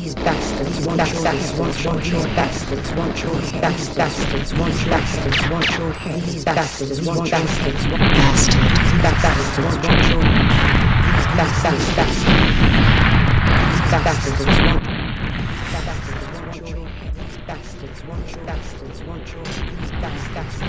these bastards want your bastards want your bastards want your bastards bastards want your bastards want your these bastards want bastards want Bastard. bastards want your these bastards bastards bastards want bastards want your these bastards want your bastards want your these bastards